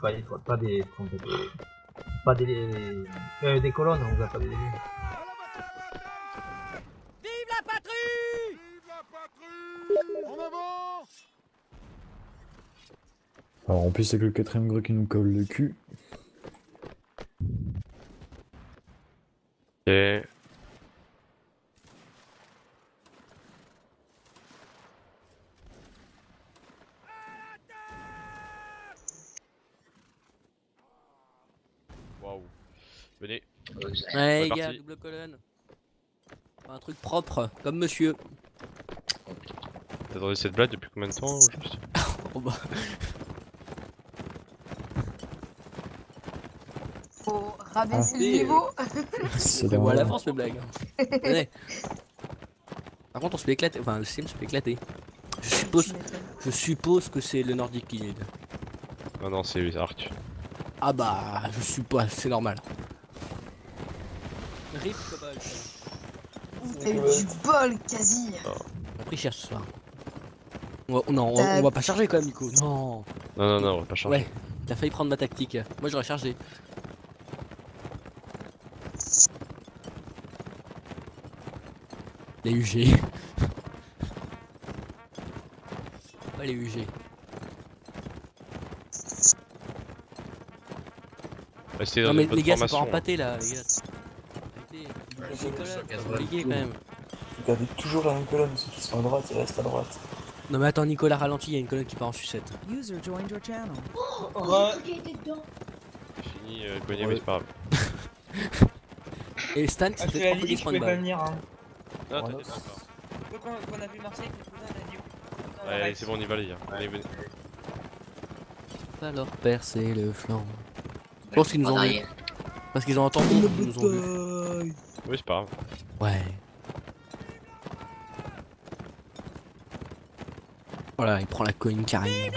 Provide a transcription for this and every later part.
pas, pas des, des, pas des, euh, des colonnes, on voit pas des lignes. Vive la patrie Vive la patrie En avant Alors en plus c'est que le quatrième gros qui nous colle le cul. Et... Waouh. Ouais, les gars, double colonne. Un truc propre, comme monsieur. T'attendais cette blague depuis combien de temps Oh bah, Faut rabaisser Ah. le niveau. C'est on voit à la l'avance le blague. Ouais. Par contre, on se fait éclater. Enfin, le sim se fait éclater. Je suppose, je suppose que c'est le Nordic qui l'aide. Ah non, c'est Arc. Ah bah, je suppose, c'est normal. Rip Cobalt. T'as eu du bol, quasi. On a pris cher ce soir. On va- non, on, on va pas charger quand même, Nico. Non. Non, non, non, on va pas changer. Ouais, t'as failli prendre ma tactique. Moi, j'aurais chargé. Les UG. Ouais, les UG. Restez Non, mais les gars, c'est pas formation. empâté là, les gars. Arrêtez. C'est compliqué quand même. Regardez toujours la même colonne, ceux qui sont à droite, ils restent à droite. Non, mais attends, Nicolas ralenti, il y a une colonne qui part en sucette. User joined your channel. Fini, euh, cogné, Ouais. mais c'est pas grave. Et Stan, Ah, ça je fait te l'ai 3 dit, polices je point pouvais de pas venir. Hein. Non, Voilà. t'inquiète pas. Donc, Quand on a vu Marseille, le cousin, on a dit. on Ouais, c'est bon, on y va, les gars. Allez, venez. Va leur percer le flanc. Je pense qu'ils nous ont vu. Parce qu'ils ont entendu qu'ils nous ont vu. Oui, c'est pas grave. Ouais. Voilà, il prend la cogne carrément.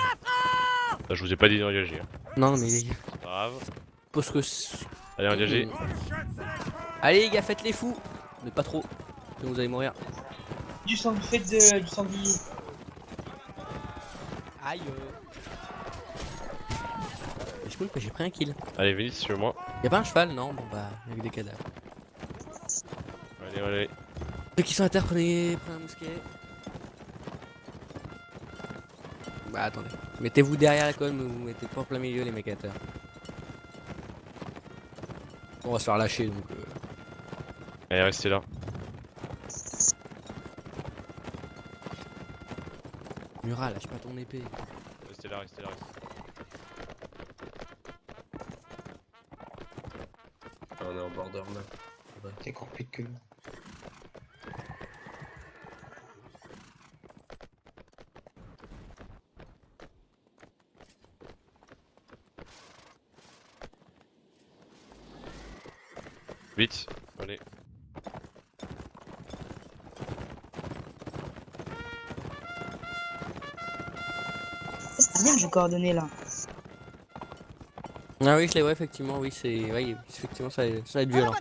Ah, je vous ai pas dit d'engager. Hein. Non, mais les gars, C'est pas grave. parce que. Allez, engagez. Allez, les gars, faites les fous. Mais pas trop. Sinon vous allez mourir. Du sang, faites de, du sanglier. Aïe. Je peux que j'ai pris un kill. Allez, venez sur moi. Y'a pas un cheval? Non, bon bah, avec des cadavres. Allez, allez. Ceux qui sont à terre, prenez, prenez un mousquet. Bah attendez. Mettez-vous derrière la colonne, mais vous mettez pas en plein milieu les mecs à terre. On va se faire lâcher donc. euh, Allez, restez là. Murat, lâche pas ton épée. Restez là, restez là. Restez. On est en border map. T'es encore plus que nous. Vite. Allez. C'est bien le jeu coordonné là. Ah oui, je les vois effectivement, oui, c'est. Oui, effectivement, ça, ça va être violent.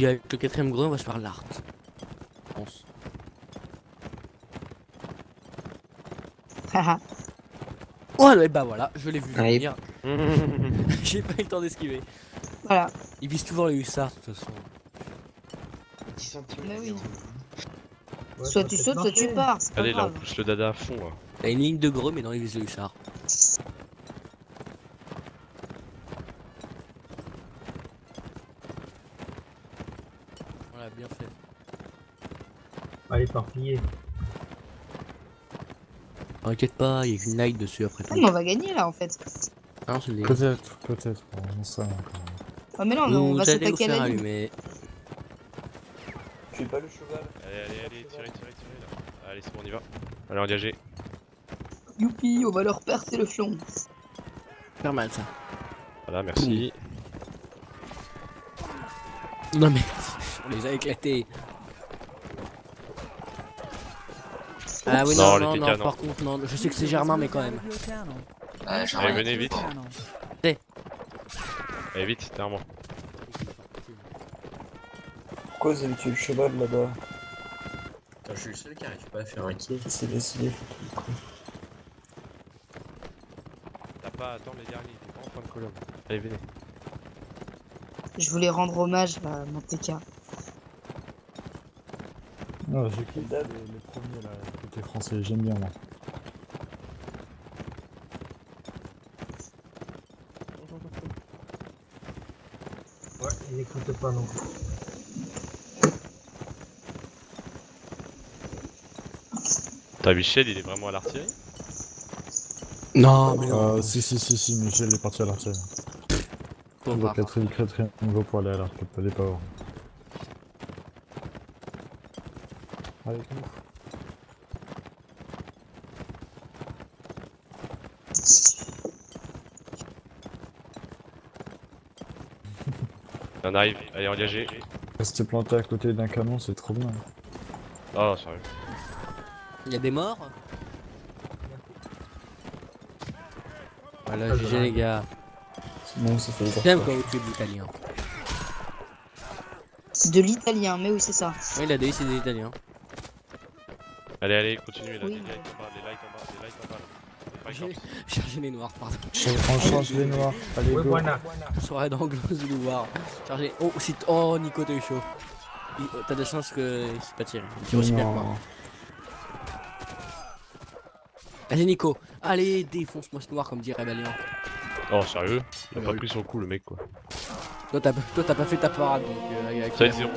Et avec le quatrième gros, on va se faire l'art. Je pense. Haha. Oh, ouais, bah voilà, je l'ai vu venir. J'ai pas eu le temps d'esquiver. voilà. Ils visent toujours les hussards, de toute façon. 10 cm. Mais oui. Ouais, Soit tu sautes, soit tu pars. Allez, là, on pousse le dada à fond. Là. T'as une ligne de gros, mais non, ils visent les hussards. Voilà, bien fait. Allez, parpiller. T'inquiète pas, il y a qu'une light dessus après Ah, tout. mais on va gagner là en fait. Ah non, c'est des... Peut-être, peut-être, on sait encore. Ah, mais non, mais on Vous va allez s'attaquer à faire la allumer. Tu fais pas le cheval. Allez, allez, allez, tirez, tirez, tirez. Là. Allez, c'est bon, on y va. Allez, engagez. Youpi, on va leur percer le flanc. Faire mal ça. Voilà, merci. Non mais, on les a éclatés. Ah oui, Non, non, les non, TK, non, non. par contre, non, je sais que c'est Germain, mais quand même. Ah, Allez, venez vite. Allez, vite, derrière moi. Pourquoi vous avez tué le cheval là-bas Attends, je suis le seul qui arrive pas à faire un kill. C'est décidé. bas, attends les derniers, t'es pas en fin de colonne. Allez, venez. Je voulais rendre hommage à mon TK. Ah, j'ai kill les, les premiers là, côté français, j'aime bien moi. Ouais, il écoute pas non plus. T'as Michel, il est vraiment à l'artillerie Non, mais non. Euh, si, si, si, si, Michel est parti à l'artillerie. Bon, Il doit être très, très, très niveau pour aller à l'arc, pas des pauvres. Avec nous. On arrive, allez, engagé. Rester planté à côté d'un canon, c'est trop bien. Oh, sérieux. Il y a des morts Voilà, GG grave. les gars. Non, ça fait J'aime quand vous tuez de l'italien. De l'italien, mais oui, c'est ça. Oui, la DI c'est des italiens. Allez, allez, continuez là, Oui, les bas, les noirs, pardon. On change les noirs. Allez, go. Soirée d'angleuse du noir. Chargé. Oh, si oh Nico, t'as eu chaud. Oh, t'as de la chance que c'est pas tiré. Oh il tire aussi bien que moi. Allez, Nico. Allez, défonce-moi ce noir, comme dirait Balian. Oh, sérieux? Il a pas euh, pris son coup, le mec, quoi. Toi, t'as pas fait ta parade, donc... Euh, 0